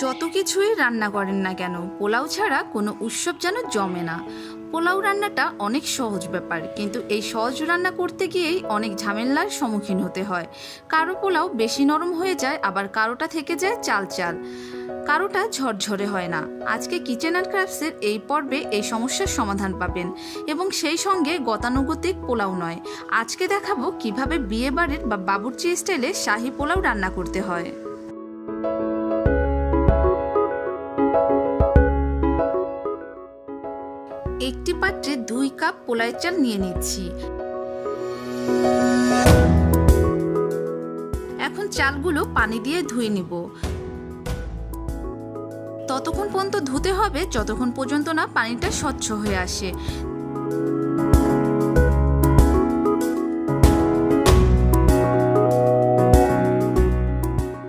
যত কিছুই রান্না করেন না কেন, পোলাও ছাড়া কোনো উৎসব যেন জমে না। পোলাও রান্নাটা অনেক সহজ ব্যাপার, কিন্তু এই সহজ রান্না করতে গিয়েই অনেক ঝামেলার সম্মুখীন হতে হয়। কারও পোলাও বেশি নরম হয়ে যায়, আবার কারোটা থেকে যায় চাল চাল কারোটা ঝরঝরে হয় না। আজকে কিচেন অ্যান্ড ক্রাফটসের এই পর্বে এই সমস্যার সমাধান পাবেন এবং সেই সঙ্গে গতানুগতিক পোলাও নয়। আজকে দেখাবো কীভাবে বিয়ে বাড়ির বা বাবুর্চি স্টাইলে শাহি পোলাও রান্না করতে হয়। একটি পাত্রে দুই কাপ পোলাইয়ের চাল নিয়ে নিচ্ছি। এখন চালগুলো পানি দিয়ে ধুয়ে নিব। ততক্ষণ পর্যন্ত ধুতে হবে, যতক্ষণ পর্যন্ত না পানিটা স্বচ্ছ হয়ে আসে।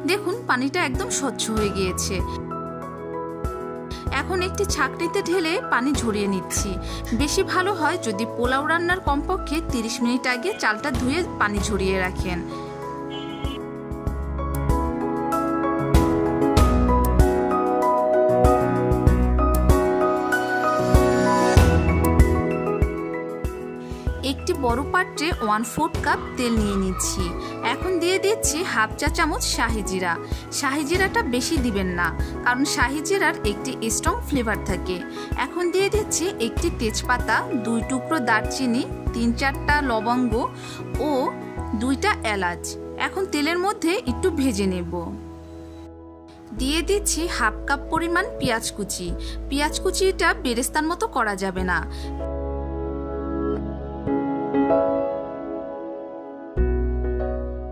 দেখুন, পানিটা একদম স্বচ্ছ হয়ে গিয়েছে। এখন একটি ছাকনিতে ঢেলে পানি ঝরিয়ে নিচ্ছি। বেশি ভালো হয় যদি পোলাও রান্নার কমপক্ষে 30 মিনিট আগে চালটা ধুয়ে পানি ঝরিয়ে রাখেন। বড় পাত্রে ওয়ান ফোর্থ কাপ তেল নিয়ে নিচ্ছি। এখন দিয়ে দিচ্ছি হাফ চা চামচ শাহি জিরা। শাহি জিরাটা বেশি দিবেন না, কারণ শাহি জিরার একটি স্ট্রং ফ্লেভার থাকে। এখন দিয়ে দিচ্ছি একটি তেজপাতা, দুই টুকরো দারচিনি, তিন চারটা লবঙ্গ ও দুইটা এলাচ। এখন তেলের মধ্যে একটু ভেজে নেব। দিয়ে দিচ্ছি হাফ কাপ পরিমাণ পেঁয়াজ কুচি। পেঁয়াজ কুচিটা বেরেস্তার মতো করা যাবে না।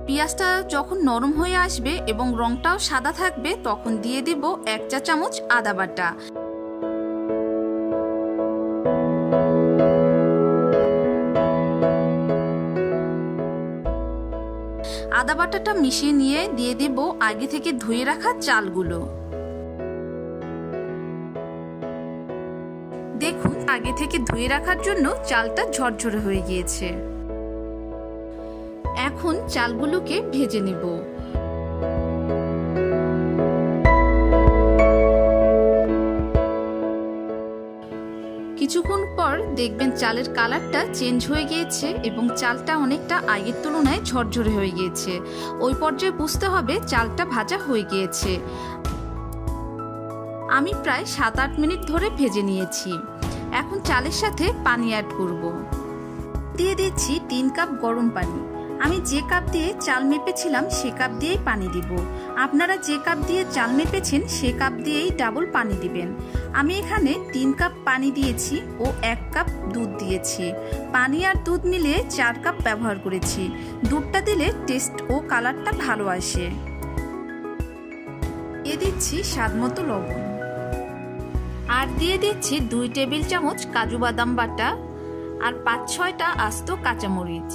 পেঁয়াজটা যখন নরম হয়ে আসবে এবং রংটাও সাদা থাকবে, তখন দিয়ে দিব এক চা চামচ আদা বাটা। আদা বাটাটা মিশিয়ে নিয়ে দিয়ে দিব আগে থেকে ধুয়ে রাখা চালগুলো। আগে থেকে ধুয়ে রাখার জন্য চালটা ঝরঝরে হয়ে গিয়েছে। এখন চালগুলোকে ভেজে নেব। কিছুক্ষণ পর দেখবেন চালের কালারটা চেঞ্জ হয়ে গিয়েছে এবং চালটা অনেকটা আগের তুলনায় ঝরঝরে হয়ে গিয়েছে। ওই পর্যায়ে বুঝতে হবে চালটা ভাজা হয়ে গিয়েছে। আমি প্রায় সাত আট মিনিট ধরে ভেজে নিয়েছি। এখন চালের সাথে পানি অ্যাড করব। দিয়ে দিচ্ছি তিন কাপ গরম পানি। আমি যে কাপ দিয়ে চাল মেপেছিলাম, সে কাপ দিয়েই পানি দিব। আপনারা যে কাপ দিয়ে চাল মেপেছেন, সে কাপ দিয়েই ডাবল পানি দিবেন। আমি এখানে তিন কাপ পানি দিয়েছি ও এক কাপ দুধ দিয়েছি। পানি আর দুধ মিলিয়ে চার কাপ ব্যবহার করেছি। দুধটা দিলে টেস্ট ও কালারটা ভালো আসে। এ দিচ্ছি স্বাদ মতো লবণ। আর দিয়ে দিচ্ছি দুই টেবিল চামচ কাজু বাদাম বাটা আর পাঁচ ছয়টা আস্ত কাঁচামরিচ।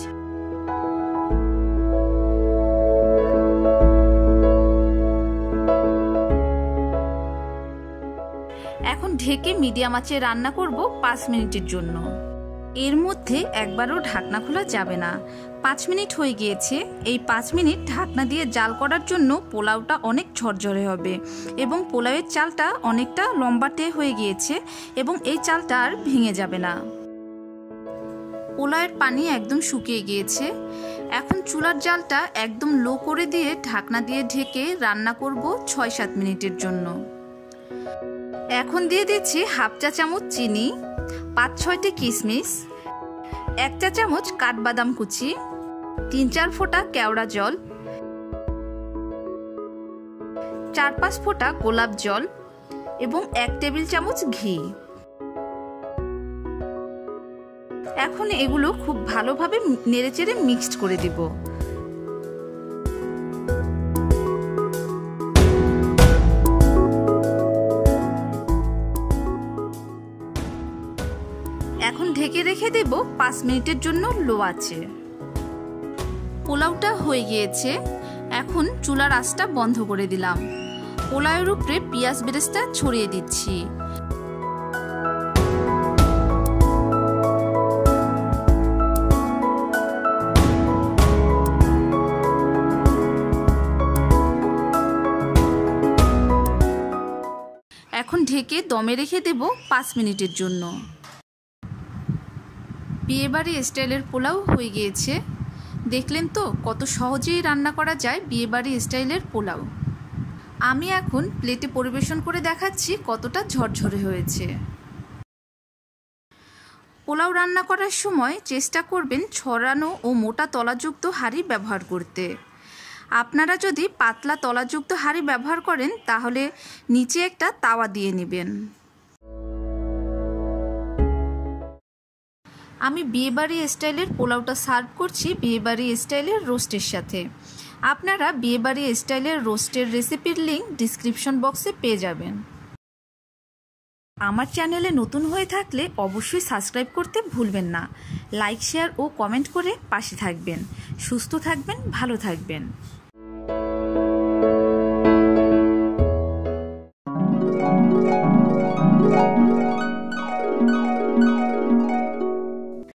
এখন ঢেকে মিডিয়াম আঁচে রান্না করব পাঁচ মিনিটের জন্য। এর মধ্যে একবারও ঢাকনা খোলা যাবে না। পাঁচ মিনিট হয়ে গিয়েছে। এই পাঁচ মিনিট ঢাকনা দিয়ে জাল করার জন্য পোলাওটা অনেক ঝরঝরে হবে এবং পোলাওয়ের চালটা অনেকটা লম্বাটে হয়ে গিয়েছে এবং এই চালটা আর ভেঙে যাবে না। পোলাওয়ের পানি একদম শুকিয়ে গিয়েছে। এখন চুলার জালটা একদম লো করে দিয়ে ঢাকনা দিয়ে ঢেকে রান্না করব ছয় সাত মিনিটের জন্য। এখন দিয়ে দিচ্ছি হাফ চা চামচ চিনি, পাঁচ ছয়টি কিশমিশ এক চা চামচ কাঠবাদাম কুচি, তিন চার ফোঁটা কেওড়া জল, চার পাঁচ ফোঁটা গোলাপ জল এবং এক টেবিল চামচ ঘি। এখন এগুলো খুব ভালোভাবে নেড়েচেড়ে মিক্সড করে দিব। এখন ঢেকে রেখে দেব পাঁচ মিনিটের জন্য লো আছে পোলাওটা হয়ে গিয়েছে। এখন চুলার আঁচটা বন্ধ করে দিলাম। পোলাওয়ের উপরে পেঁয়াজ বেরেস্তা ছড়িয়ে দিচ্ছি। এখন ঢেকে দমে রেখে দেব পাঁচ মিনিটের জন্য। বিয়েবাড়ি স্টাইলের পোলাও হয়ে গিয়েছে। দেখলেন তো, কত সহজেই রান্না করা যায় বিয়েবাড়ি স্টাইলের পোলাও। আমি এখন প্লেটে পরিবেশন করে দেখাচ্ছি কতটা ঝরঝরে হয়েছে। পোলাও রান্না করার সময় চেষ্টা করবেন ছড়ানো ও মোটা তলাযুক্ত হাঁড়ি ব্যবহার করতে। আপনারা যদি পাতলা তলাযুক্ত হাঁড়ি ব্যবহার করেন, তাহলে নিচে একটা তাওয়া দিয়ে নেবেন। আমি বিয়েবাড়ি স্টাইলের পোলাওটা সার্ভ করছি বিয়েবাড়ি স্টাইলের রোস্টের সাথে। আপনারা বিয়েবাড়ি স্টাইলের রোস্টের রেসিপির লিঙ্ক ডিসক্রিপশন বক্সে পেয়ে যাবেন। আমার চ্যানেলে নতুন হয়ে থাকলে অবশ্যই সাবস্ক্রাইব করতে ভুলবেন না। লাইক, শেয়ার ও কমেন্ট করে পাশে থাকবেন। সুস্থ থাকবেন, ভালো থাকবেন।